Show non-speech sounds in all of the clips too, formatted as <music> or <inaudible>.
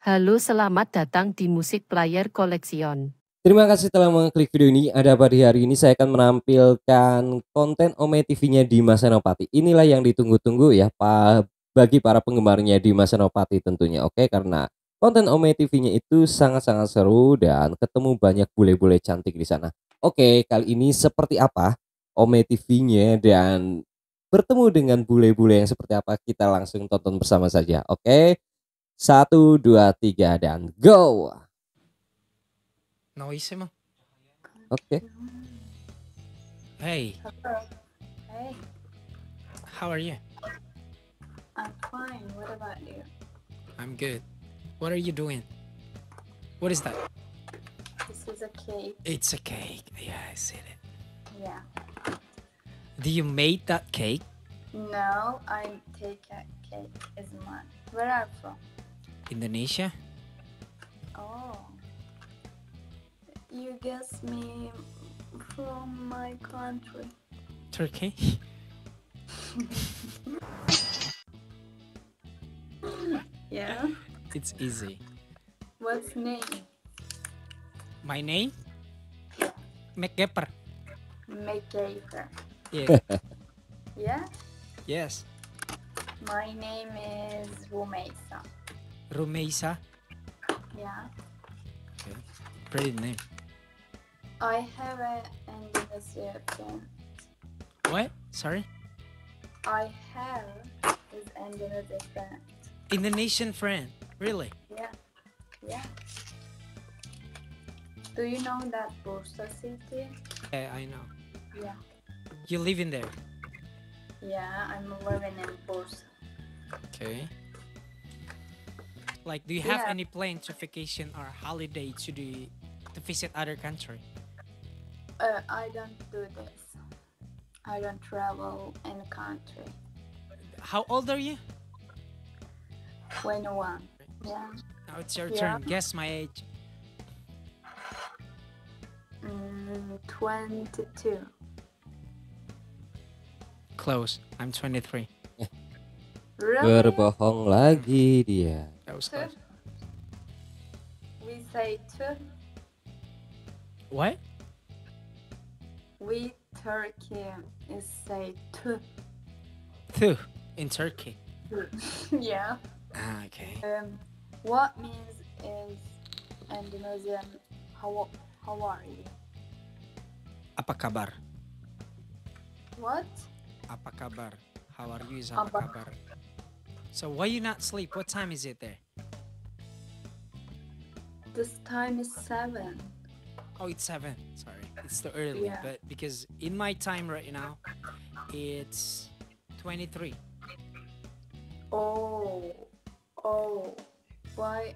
Halo selamat datang di Musik Player Collection. Terima kasih telah mengklik video ini. Ada apa di hari ini saya akan menampilkan konten Ome TV-nya di Senopati. Inilah yang ditunggu-tunggu ya Pak bagi para penggemarnya di Senopati tentunya. Oke, karena konten Ome TV-nya itu sangat-sangat seru dan ketemu banyak bule-bule cantik di sana. Oke, kali ini seperti apa Ome TV-nya dan bertemu dengan bule-bule yang seperti apa kita langsung tonton bersama saja. Oke. Satu, dua, tiga, dan go. Noise emang. Oke. Hey, Hey, how are you? I'm fine. What about you? I'm good. What are you doing? What is that? This is a cake. It's a cake. Yeah, I see it. Yeah. Do you make that cake? No, I take a cake. Is mine. Where are you from? Indonesia? Oh. You guess me from my country. Turkey? <laughs> Yeah. It's easy. What's name? My name? McGepper. Makeaker. Yeah. <laughs> Yeah. yes. My name is Rumeisa. Rumeisa. Yeah. Pretty name. I have a Indonesian friend. What? Sorry? I have is Indonesian friend. Indonesian friend. Really? Yeah. Yeah. Do you know that Bursa City? Yeah, I know. Yeah. You live in there? Yeah, I'm living in Bursa. Okay. Like, do you have Yeah. any plan to vacation or holiday to the to visit other country? Uh, I don't do this. I don't travel in country. How old are you? 21. Yeah. Now it's your Yeah. turn. Guess my age. Mm, 22. Close. I'm 23. Really? Berbohong lagi dia. That was Two? close. We say two. What? We Turkey is say two. Two in Turkey. <laughs> yeah. Ah, okay. Um, what means is Indonesian? How how are you? Apa kabar? What? Apa kabar? How are you? Is apa Apa- kabar? So why you not sleep? What time is it there? This time is seven. Oh, it's seven. Sorry, it's too early. Yeah. But because in my time right now, it's 23. Oh, oh, why?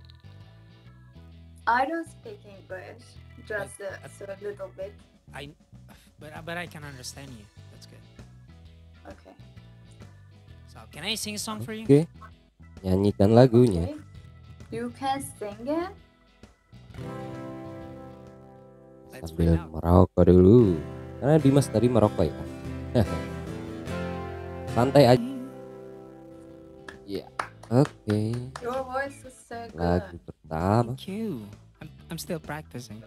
I don't speak English, just uh, so a little bit. I, but but I can understand you. That's good. Okay. So can I sing a song for you? Oke. Nyanyikan lagunya. okay. You can sing it. Let's Sambil merokok dulu. Karena Dimas tadi merokok ya. <laughs> Santai aja. Ya. Oke. Your voice is so Lagu good. pertama. Thank you. I'm, I'm still practicing.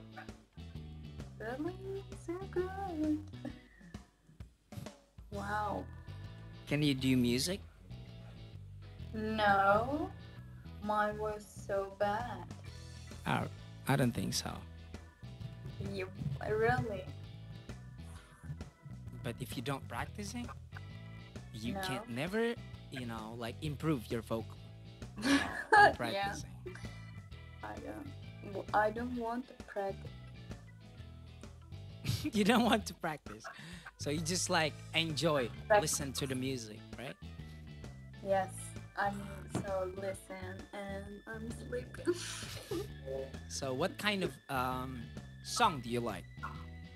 Really, so good. Wow. Can you do music? No, mine was so bad. Oh, I don't think so. You really? But if you don't practice it, you No. can't never, you know, like improve your vocal <laughs> yeah. I don't. I don't want to practice. <laughs> you don't want to practice. So you just like enjoy, listen to the music, right? Yes, I'm so listen and I'm sleeping. <laughs> So what kind of um song do you like?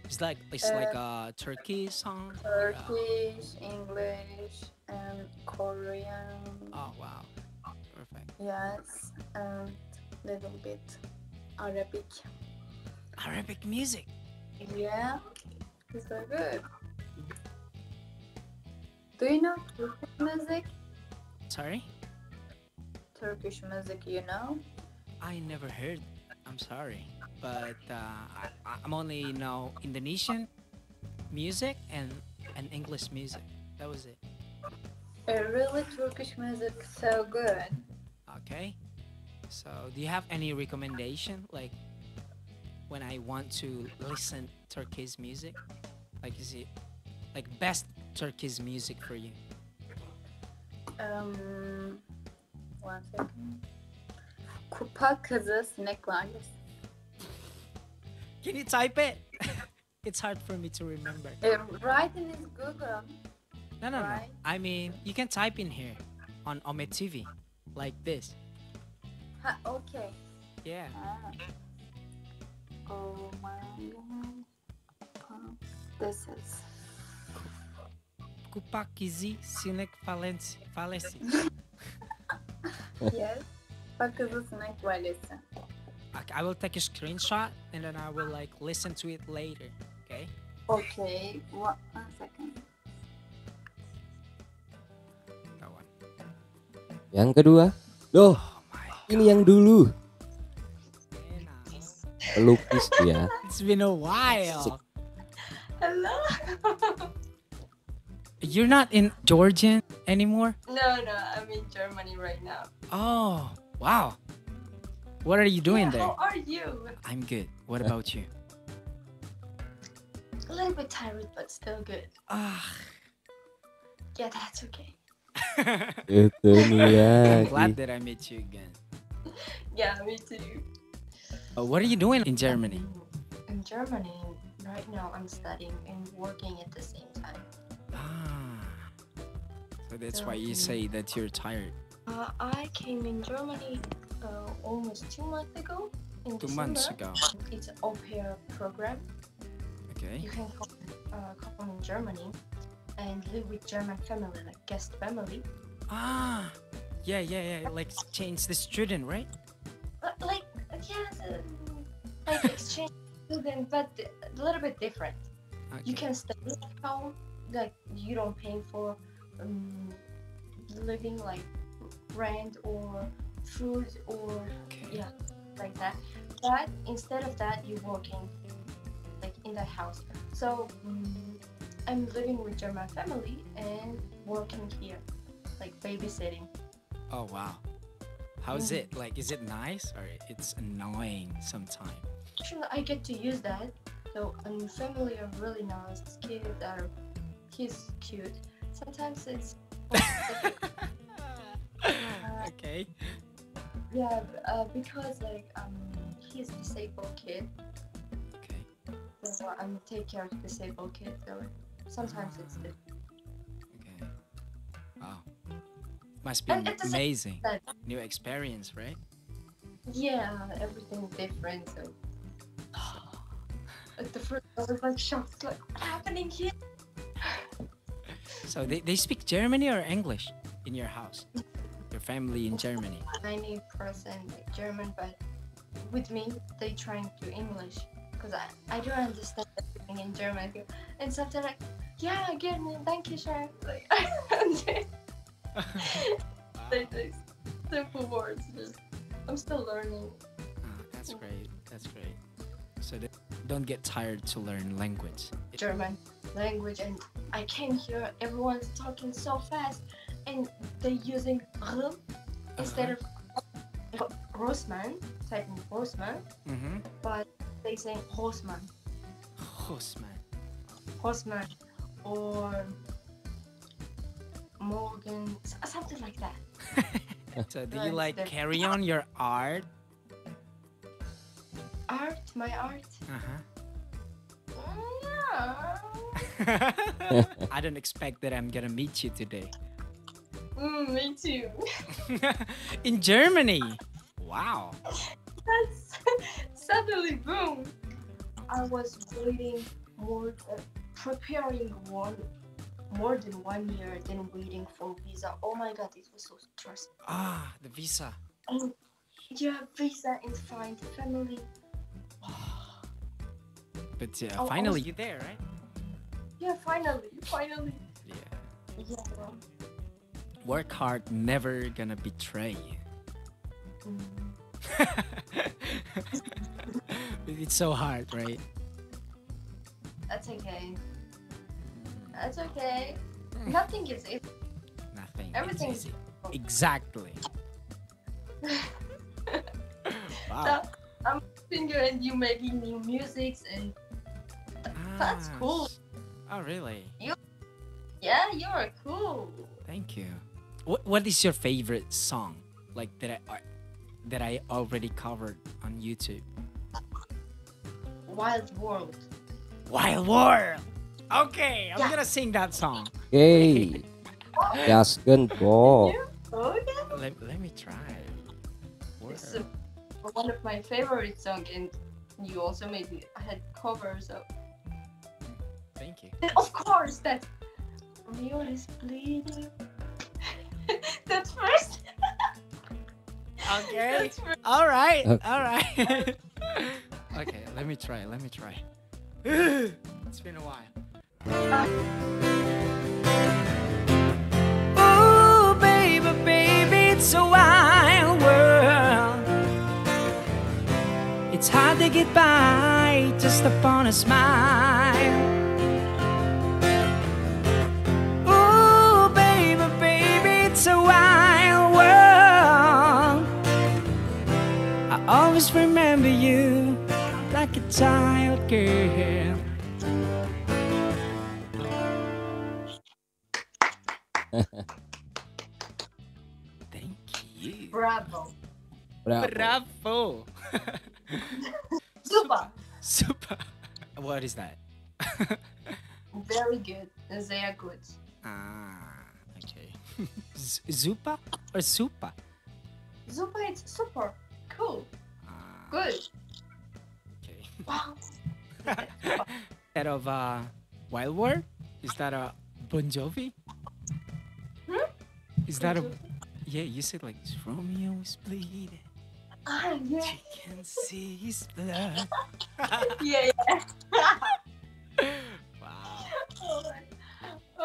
It's like it's like a Turkey song. or, uh, Turkish, English, and Korean. oh wow, perfect. Yes, and little bit Arabic. Arabic music. Yeah, it's so good. Do you know Turkish music? Sorry. Turkish music, you know? I never heard. I'm sorry, but uh, I, I'm only know Indonesian music and and English music. That was it. Uh, really, Turkish music so good. Okay. So, do you have any recommendation like when I want to listen Turkish music? Like is it like best Turkish music for you? Um, one second. Kupa kızı sinek. Can you type it? <laughs> it's hard for me to remember. Uh, right in his Google. No, no, no. I mean, you can type in here on Ome TV like this. Ha, okay. Yeah. Ah. This is. Kupakizi sinek falensi. Falesi. Yes. Kupa kızı sinek valisi. Okay, I will take a screenshot and then I will like listen to it later. Okay. Okay. One, one second. That one. Yang kedua, loh Oh my. ini yang dulu. Pelukis dia. It's been a while. Hello. You're not in Georgian anymore? No, no, I'm in Germany right now. Oh, wow. What are you doing Yeah, there? How are you? I'm good. What about you? A little bit tired, but still good. Ah. Yeah, that's okay. <laughs> Itu nih I'm glad that I met you again. <laughs> Yeah, me too. Uh, what are you doing in Germany? In Germany, right now, I'm studying and working at the same time. Ah. So that's why you say that you're tired. Uh, I came in Germany uh, almost two months ago. Two months ago. It's an au pair program. Okay. You can come, uh, come in Germany and live with German family, like guest family. Ah. Yeah, yeah, yeah. Like change the student, right? Like uh, like exchange student, but a little bit different. You can stay at home, like you don't pay for um, living, like rent or food or Okay. yeah, like that. But instead of that, you're working like in the house. So um, I'm living with German family and working here, like babysitting. Oh wow. How's Mm. it? Like is it nice or it's annoying sometimes? Actually, I get to use that. So, I'm family are really nice. Kids are, he's cute. Sometimes it's, <laughs> okay. yeah, uh, because like um, he's a disabled kid. Okay. So I'm take care of disabled kid. So sometimes it's different. Okay. Wow. Must be And at the same amazing. New experience, right? yeah, everything different. So the first, I was like shocked, like what's happening here? So they, they speak Germany or English in your house? Your family in Germany. Ninety percent like German, but with me they trying to English because I, I don't understand everything in German. And sometimes like, yeah, gerne, danke schön. Like, <laughs> <laughs> they, they simple words. Just, I'm still learning. Ah, that's great. That's great. Don't get tired to learn language. German language and I can hear everyone's talking so fast and they're using r instead of Grossman, typing Grossman, Mm-hmm. but they say Horseman, Horseman. Horseman, or Morgan, something like that. <laughs> So do you like carry on your art? Art, my art. Uh-huh. Mm, yeah. <laughs> I don't expect that I'm gonna meet you today. Mm, me too. <laughs> in Germany. Wow. That's <laughs> suddenly boom. I was waiting more, uh, preparing one more than one year, then waiting for visa. Oh my god, it was so stressful. Ah, the visa. And yeah, visa and find family. But uh, Oh, finally was- you're there, right? Yeah, finally, finally. Yeah. Yeah. Work hard, never gonna betray you. mm, <laughs> it's so hard, right? That's okay. That's okay. Nothing is easy. Nothing. Everything is easy. Exactly. <laughs> wow. I'm Singer and you making new musics and that's cool. Oh, really? yeah, you're cool. Thank you. What What is your favorite song? Like that I I- that I already covered on YouTube. Wild World. Wild World. Okay, I'm Yeah. gonna sing that song. Oke. Gaskeun, Po. Okay. Let, let me try. It's World. uh, one of my favorite songs, and you also made me. I had covers of. Thank you. And of course, that. Romeo is bleeding. <laughs> That's first. <laughs> Okay. That's first. All right. Okay. All right. <laughs> okay, let me try. Let me try. <gasps> it's been a while. Oh, baby, baby, it's a wild world. It's hard to get by just upon a smile. Always remember you like a child girl. Thank you. Bravo. Bravo. Bravo. <laughs> Super. Super. What is that? <laughs> Very good. They are good. ah, okay. <laughs> Z- Zupa or Supa? Zupa it's super. Cool. Good. okay. <laughs> <laughs> Wow. That of uh, Wild War? Is that a Bon Jovi? Hmm? Is that a yeah? You said like Romeo is bleeding. Ah, yeah. She can see his blood. <laughs> Yeah, yeah. wow,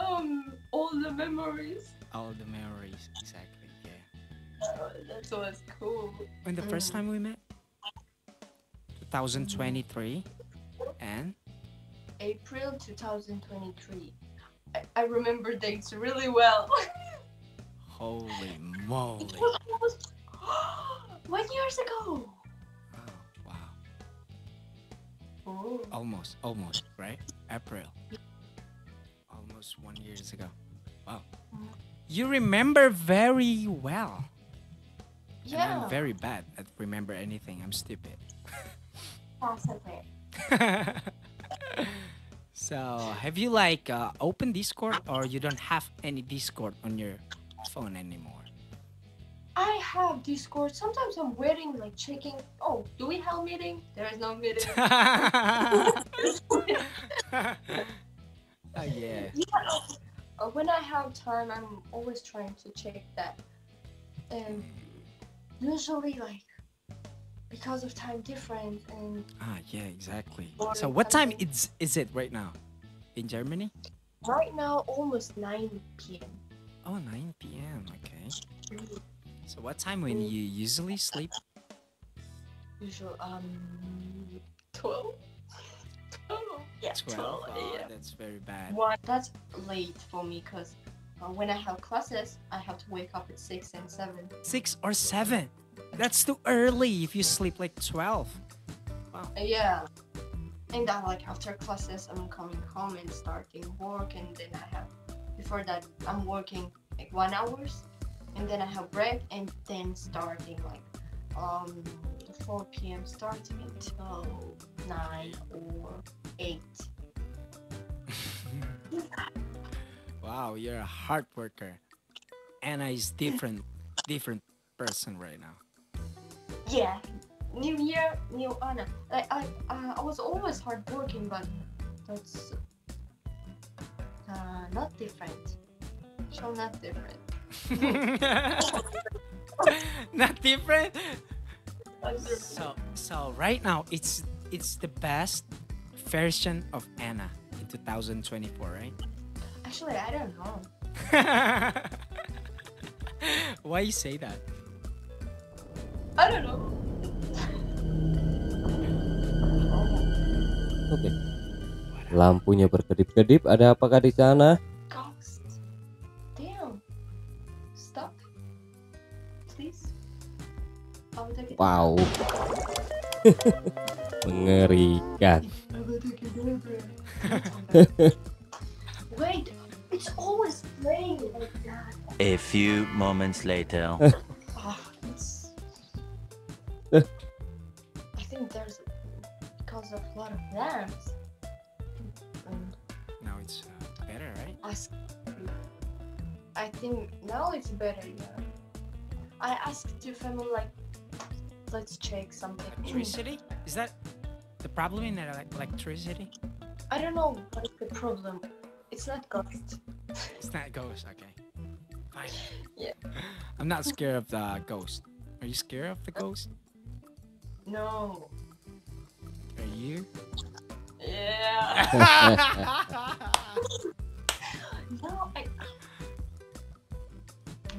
um, all the memories. all the memories. Exactly. Yeah. Oh, that was cool. When the first Mm. time we met, 2023, and April 2023. I, I remember dates really well. holy <laughs> moly! it was almost <gasps> one years ago. Oh, wow. Oh. Almost, almost, right? April. Almost one years ago. Wow. Mm. You remember very well. And Yeah. I'm very bad at remember anything. I'm stupid. Possibly. <laughs> so, have you like uh, opened Discord or you don't have any Discord on your phone anymore? I have Discord. Sometimes I'm waiting, like checking. Oh, do we have meeting? There is no meeting. <laughs> oh yeah. yeah. Uh, when I have time, I'm always trying to check that. And usually, like, because of time difference and Ah yeah, exactly. So what time is is it right now? In Germany? right now almost 9 p.m. Oh, 9 p.m. Okay. So what time when you usually sleep? Usual um 12. 12. Yeah, 12. 12. Oh, yeah. that's very bad. One that's late for me because uh, when I have classes, I have to wake up at 6 and 7. Six or seven? That's too early if you sleep like 12. Uh, Yeah. And then like after classes I'm coming home and starting work and then I have before that I'm working like one hours and then I have break and then starting like um 4 p.m. starting until 9 or 8. <laughs> wow, you're a hard worker. Anna is different, different person right now. Yeah. New year, new Anna. Like I uh, I was always hardworking, but that's uh, not different. So not different. Not <laughs> different. Not different. So so right now it's it's the best version of Anna in 2024, right? Actually, I don't know. <laughs> Why you say that? Don't know. Oke. Okay. Lampunya berkedip-kedip. Ada apakah di sana? Wow. <laughs> Mengerikan. <laughs> Wait, it's always playing like that. A few moments later. <laughs> lot of lamps. And Now it's uh, better, right? ask. I think now it's better. Yeah. I asked your family like, let's check something. Electricity? Is that the problem in electricity? I don't know what is the problem. It's not ghost. It's not ghost. Okay. Fine. Yeah. I'm not scared of the ghost. Are you scared of the ghost? No. You? Yeah. <laughs> no, I.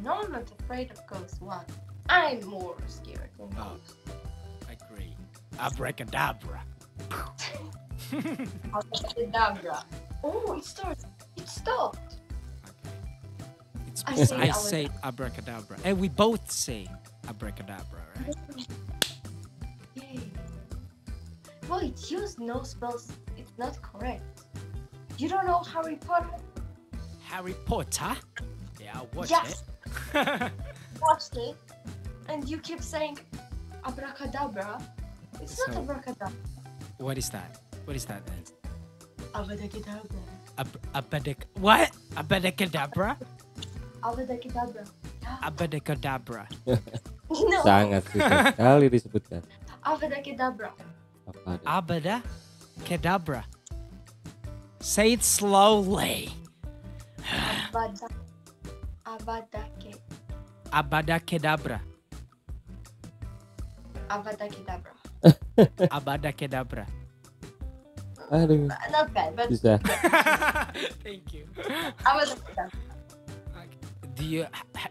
No, I'm not afraid of ghosts. What? I'm more scared than Oh. ghosts. Agree. Abracadabra. <laughs> Abracadabra. Oh, it started. It stopped. Okay. It's I say I say abracadabra. And we both say abracadabra, right? <laughs> Yay. Wait, use no spells. It's not correct. You don't know Harry Potter? Harry Potter? Yeah, I'll watch Yes. it. <laughs> Watched it, and you keep saying abracadabra. It's not abracadabra. what is that? What is that then? Abracadabra. Ab- abadac- what? Abadacadabra? Abracadabra. Abadacadabra. <laughs> No. Sangat susah sekali disebutkan. Abracadabra. Apa ada? Abada Kedabra. Say it slowly. Abada. Abadake. Abada Kedabra. Abadakadabra. Abada Kedabra. <laughs> Aduh, Not bad, but susah. <laughs> Thank you. Abadakadabra. Do you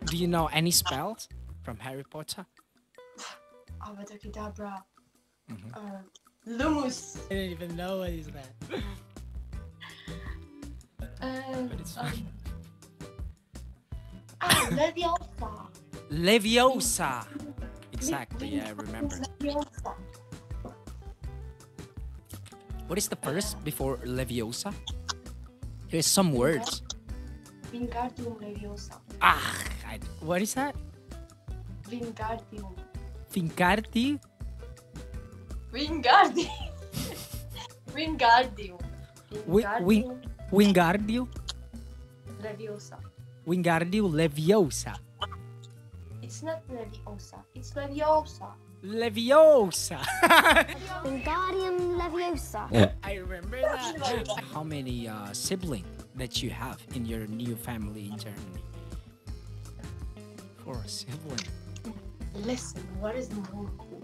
do you know any spells from Harry Potter? Abadakadabra. Mhm. Uh, Lumos. I didn't even know what is that. Uh, But it's um, fine. ah, Leviosa. Leviosa. Exactly, yeah, I remember. Leviosa. What is the first before Leviosa? Here's some words. Wingardium Leviosa. Ah, I, what is that? Wingardium. Fincarti? Wingardium. <laughs> Wingardium. Wi- wi- Wingardium Wingardio? Leviosa. Wingardio Leviosa. It's not Leviosa. It's Leviosa. Leviosa. <laughs> Wingardium Leviosa. I remember that. How many uh, siblings that you have in your new family in Germany? Four siblings. Listen, what is more cool?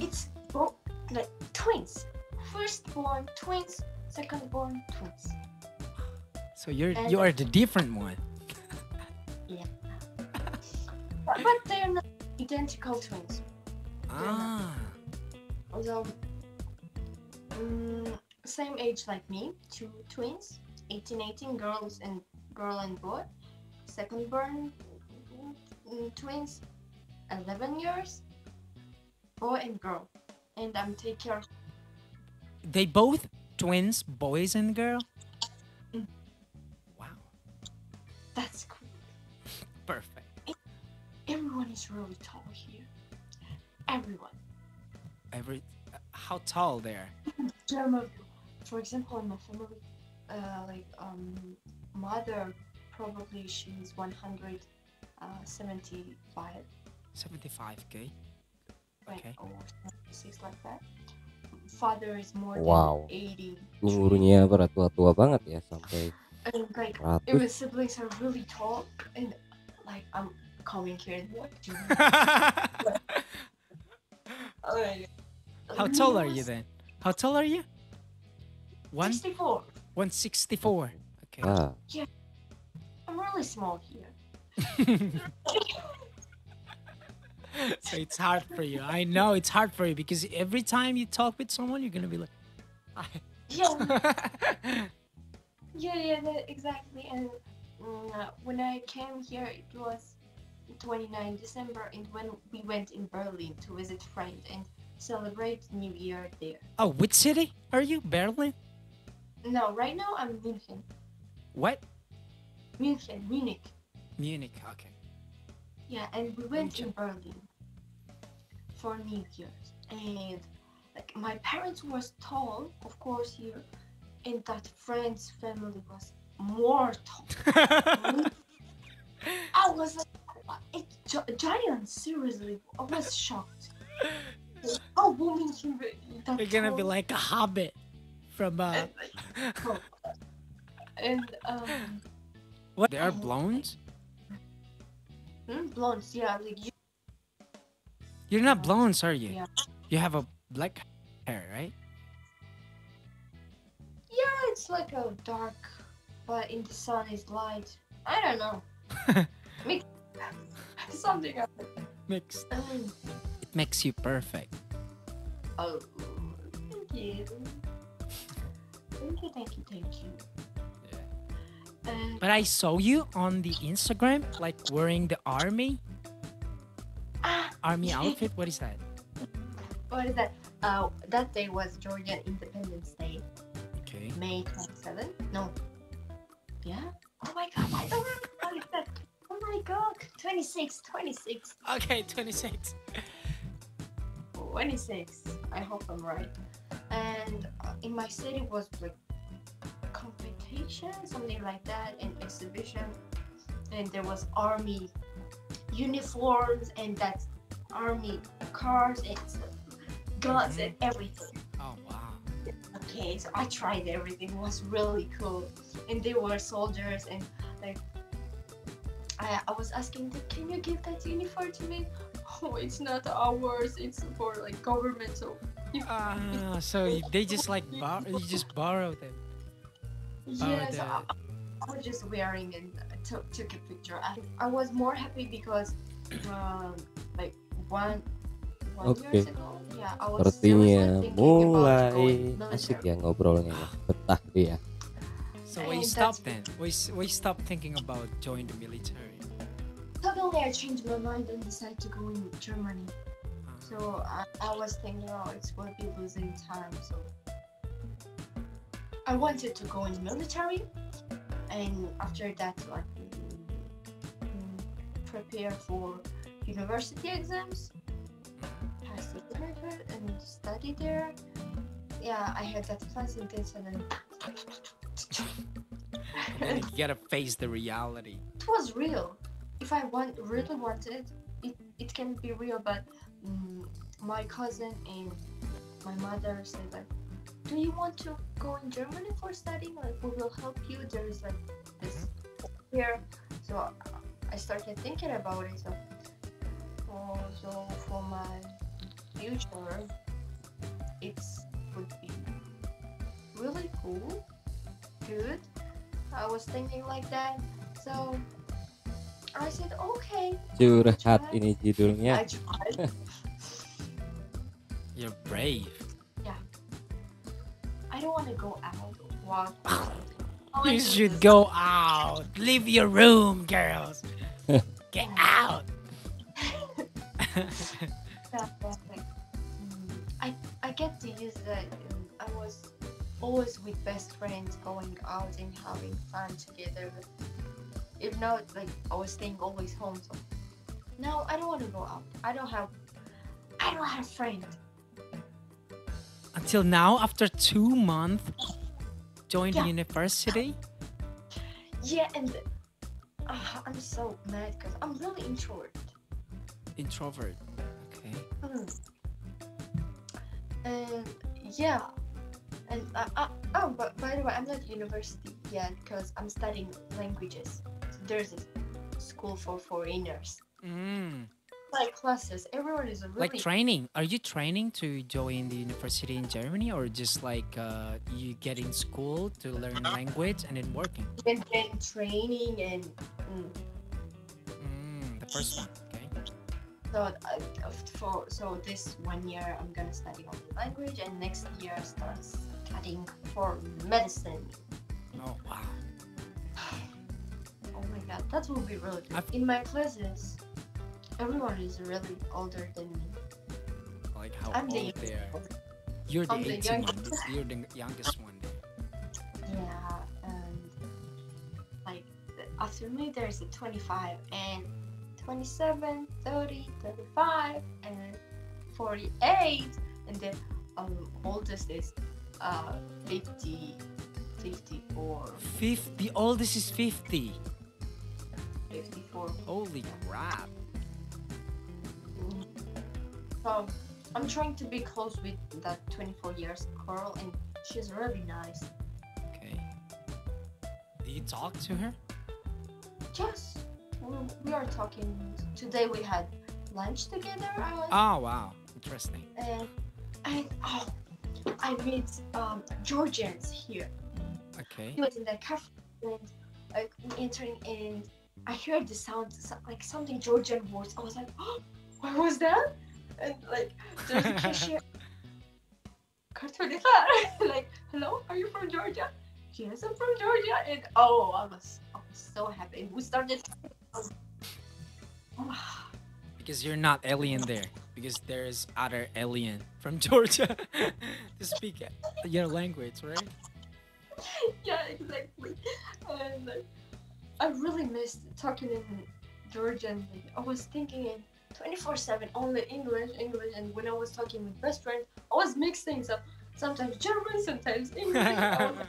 It's bo- like twins. Firstborn twins, secondborn twins. So you're And- you are the different one. <laughs> <laughs> But, but they're not identical twins. Ah. So, mm, same age like me, two twins, 18, 18 girls and girl and boy. Secondborn mm, twins, 11 years, boy and girl. And I'm take care of They both twins, boys and girl. Mm. Wow. that's cool. Perfect. Everyone is really tall here. Everyone. Every uh, how tall? German. For example, in my family, uh, like um, mother probably she's 175 75k. Like, Okay. or 76 like that. Father is more Wow. than 80. Umurnya pada tua-tua banget ya sampai And like, if 100. the siblings are really tall, and like I'm coming here and watching. Oh my God. how tall are you then? How tall are you? One 64. 164. Okay. ah, I'm really small here. <laughs> so it's hard for you. I know it's hard for you because every time you talk with someone, you're gonna be like, Yeah, <laughs> yeah, yeah, that, exactly. And mm, uh, when I came here, it was 29 December, and when we went in Berlin to visit friends and celebrate New Year there. oh, which city are you? Berlin? No, right now I'm in München, What? München, Munich. Munich. Okay. Yeah, and we went to Berlin for New Year's, and like my parents were tall, of course here, and that friend's family was more tall. <laughs> I was like, "What? it's gi- giant. Seriously, I was shocked. Oh, woman can be that You're gonna be like a hobbit from uh. and <laughs> um, What? They are blondes. Hmm, blondes, yeah, like you. You're not blondes, are you? Yeah. You have a black hair, right? Yeah, it's like a dark, but in the sun is light. I don't know. <laughs> Mix <laughs> something up. Mixed. Um, It makes you perfect. oh, thank you. Thank you, thank you, thank you. But I saw you on the Instagram, like wearing the army ah, army outfit. What is that? what is that? Uh, that day was Georgian Independence Day, Okay. May 27. No. Yeah. Oh my God, I don't remember what is that. Oh my God, 26, 26. Okay, 26. 26. I hope I'm right. And uh, in my city was like competition, something like that, an exhibition. And there was army uniforms and that army cars and guns and everything. Oh wow. Okay, so I tried everything. It was really cool. And they were soldiers and like I, I was asking them, can you give that uniform to me? Oh, it's not ours. It's for like government. So Ah, so they just like bor- you just borrow them. Yes, the- I, I was just wearing and took took a picture. I, I was more happy because um like one one Oke. years ago, yeah, I was Sepertinya seriously thinking about mulai going asik military. ya ngobrolnya ya. Betah dia. So we And stopped that's- then. We s- we stopped thinking about joining the military. Suddenly, I changed my mind and decided to go in Germany. Ah. So I, I was thinking, oh, it's will be losing time. So I wanted to go in military, and after that, like prepare for university exams, pass the certificate, and study there. Yeah, I had that plans and and then <laughs> you gotta face the reality. it was real. If I want really wanted, it, it can be real. But mm, my cousin and my mother said like, "Do you want to go in Germany for studying? Like, we will help you. There's like this mm-hmm. here." So I started thinking about it. So, so for my future, it's would be really cool, good. I was thinking like that. So I said, okay. Curhat ini I judulnya. tried. <laughs> You're brave. I don't want to go out. Walk. <laughs> I You should go out. Leave your room, girls. <laughs> Get out. <laughs> Yeah, yeah, like, mm, I I get to use that. um, I was always with best friends, going out and having fun together. If not, like I was staying always home. So now I don't want to go out. I don't have. I don't have friends. Until now, after two months, joined Yeah. the university. Yeah, and uh, I'm so mad because I'm really introvert. Introvert. Okay. Mm. And yeah, and uh, uh, oh, but by the way, I'm not university yet because I'm studying languages. So there's a school for foreigners. Mm. Like classes, everyone is really Like training. Are you training to join the university in Germany, or just like uh, you get in school to learn language and then working? and then training and mm, Mm, the first one. Okay. So uh, for so this one year I'm gonna study only language, and next year start studying for medicine. Oh wow. <sighs> Oh my god, that will be really good. I've- In my classes, everyone is really older than me. Like how I'm the old they are. You're the the 18 one. youngest. <laughs> You're the youngest one. Yeah, and like after me there's a 25 and 27, 30, 35, and 48, and the um, oldest is uh 50, 54, 50. The oldest is 50. 54. Holy crap. So I'm trying to be close with that 24 years girl, and she's really nice. Okay. Do you talk to her? Yes, we, are talking. Today we had lunch together. Was Oh wow. Interesting. and I oh I meet um Georgians here. Okay. He was in the cafe and like entering and I heard the sound like something Georgian words. I was like, oh, <gasps> what was that? And like there's a <laughs> cashier. "Kartolika," <laughs> like, hello, are you from Georgia? Yes, I'm from Georgia. And oh, I was, I was so happy. We started. <sighs> Because you're not alien there. Because there's other alien from <laughs> Georgia to speak your language, right? yeah, exactly. And like, I really missed talking in Georgian. I was thinking in 24 7 only English, English. And when I was talking with best friends, I was mixing up. Sometimes German, sometimes English. I was like,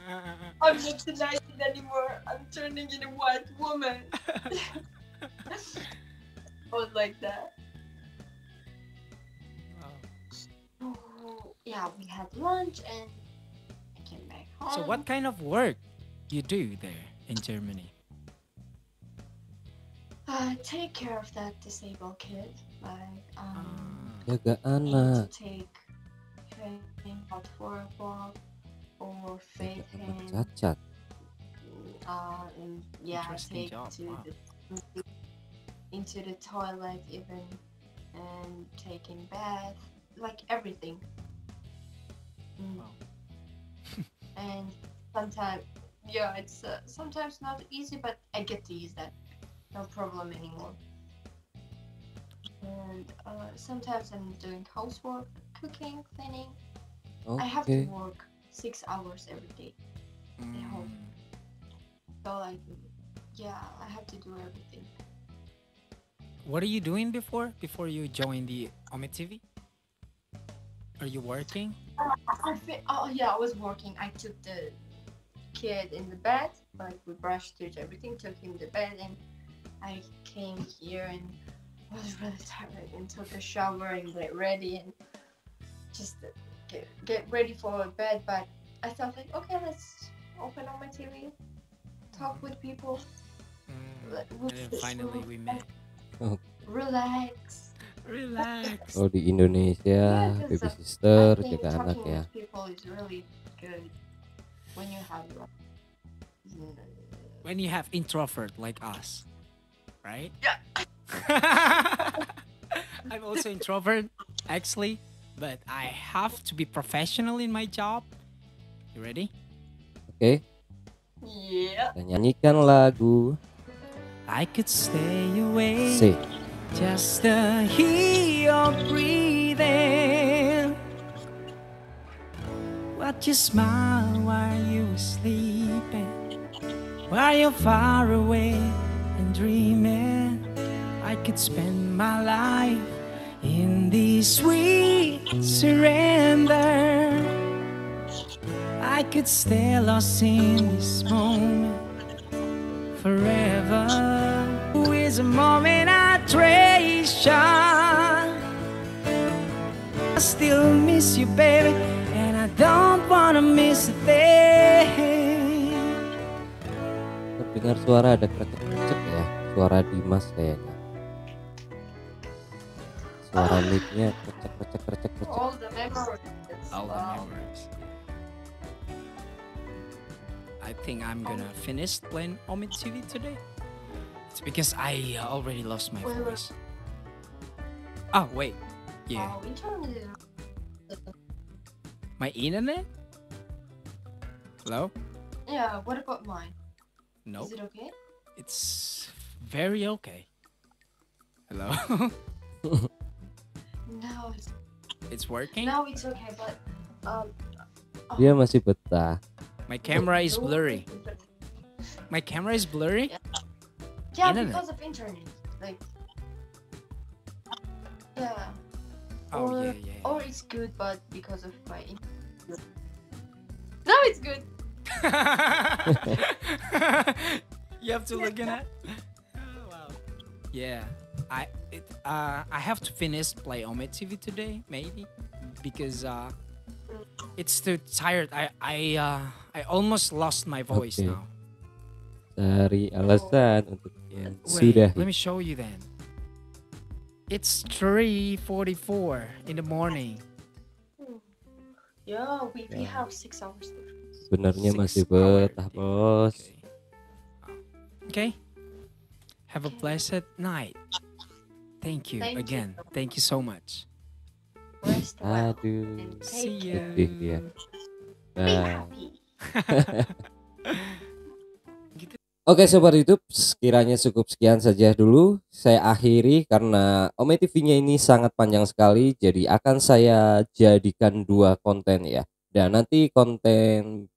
I'm not denying anymore. I'm turning into a white woman. <laughs> I was like that. Wow. Yeah, we had lunch and I came back home. So what kind of work you do there in Germany? Uh, take care of that disabled kid. Like, um, Ah, Jaga anak. to take him out for a walk or feed him. Cacat. Uh, and yeah, take job, to wow. the into the toilet even and taking bath, like everything. Mm. Wow. and sometimes, yeah, it's uh, sometimes not easy, but I get to use that. No problem anymore. And uh, sometimes I'm doing housework, cooking, cleaning. I have to work six hours every day. at home. mm, So like, yeah, I have to do everything. What are you doing before? Before you join the Ome TV? Are you working? I fe- oh yeah, I was working. I took the kid in the bed, like we brushed teeth, everything, took him to bed, and I came here and was really tired and took a shower and get ready and just get, get ready for bed. But I thought like, okay, let's open on my TV, talk with people, Mm, like, and then finally we met. relax. Relax. <laughs> Oh di Indonesia, Yeah, baby 'cause, uh, sister, I think jaga anak talking ya. with people is really good when you have When you have introvert like us, right? Yeah. <laughs> I'm also introvert, actually, but I have to be professional in my job. You ready? Okay. yeah. kita nyanyikan lagu I could stay away. C. Just to hear your breathing. Watch you smile while you were sleeping. While you're far away dreaming, I could spend my life in this sweet surrender. I could stay lost in this moment forever. Who is a moment I treasure? I still miss you, baby, and I don't wanna miss a thing. Terdengar suara ada ya, suara Dimas kayaknya. Suara mic-nya krecek-krecek krecek-krecek. All the memories. All the memories. I think I'm gonna finish playing Ome TV today. It's because I uh, already lost my Wait, wait. voice. Oh wait, yeah, Oh, my internet. Hello? Yeah. What about mine? No, Is it okay? it's very okay. Hello, <laughs> No, it's it's working. No, it's okay, but um. oh, Dia masih betah. My camera is blurry. My camera is blurry. Yeah, Internet. because of internet. Like. Yeah. Oh or, yeah, yeah. Or it's good, but because of my. in- No, it's good. <laughs> you have to look in it. <laughs> Oh, wow. Yeah, I it, uh I have to finish play Ome TV today maybe because uh it's too tired. I I uh I almost lost my voice Okay. now. Cari alasan untuk Yeah. sudah. Wait, let me show you then. It's 3:44 in the morning. Yeah, we, we Yeah. have six hours difference. Sebenarnya masih betah. Bos. Okay. Okay. Have a blessed night. Thank you Thank you. again. Thank you so much. Aduh. See you. Sedih dia. Be Nah. happy. <laughs> Oke sobat YouTube, sekiranya cukup sekian saja dulu. Saya akhiri karena Ome TV-nya ini sangat panjang sekali, jadi akan saya jadikan dua konten ya. Dan nanti konten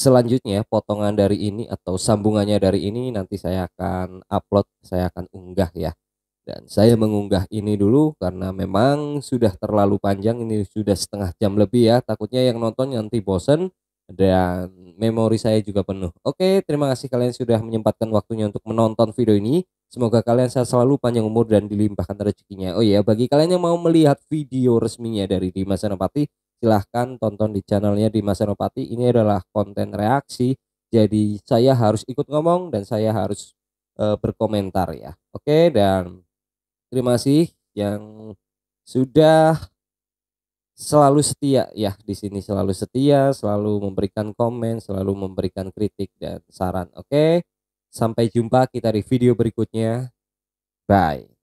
selanjutnya potongan dari ini atau sambungannya dari ini nanti saya akan upload, saya akan unggah ya. Dan saya mengunggah ini dulu karena memang sudah terlalu panjang, ini sudah setengah jam lebih ya. Takutnya yang nonton nanti bosen dan memori saya juga penuh. Oke, terima kasih kalian sudah menyempatkan waktunya untuk menonton video ini. Semoga kalian sehat selalu panjang umur dan dilimpahkan rezekinya. Oh iya, bagi kalian yang mau melihat video resminya dari Dimas Senopati, silahkan tonton di channelnya Dimas Senopati. Ini adalah konten reaksi. Jadi saya harus ikut ngomong dan saya harus eh, berkomentar ya. Oke, dan terima kasih yang sudah selalu setia ya di sini selalu setia, selalu memberikan komen, selalu memberikan kritik dan saran. Oke. Sampai jumpa kita di video berikutnya. Bye.